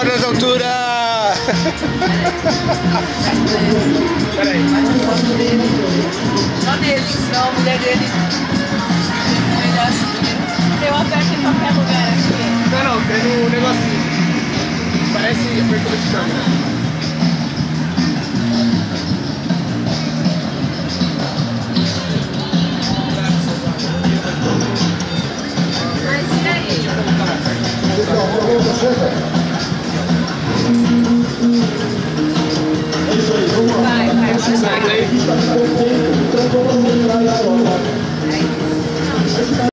Agora nas alturas! Peraí. Só nele, senão a mulher dele. Que eu aperto em qualquer lugar aqui. Não, não, tem um negocinho. Parece apertura de câmera. Mas e aí? Vai, 我们辺はまだわかんな。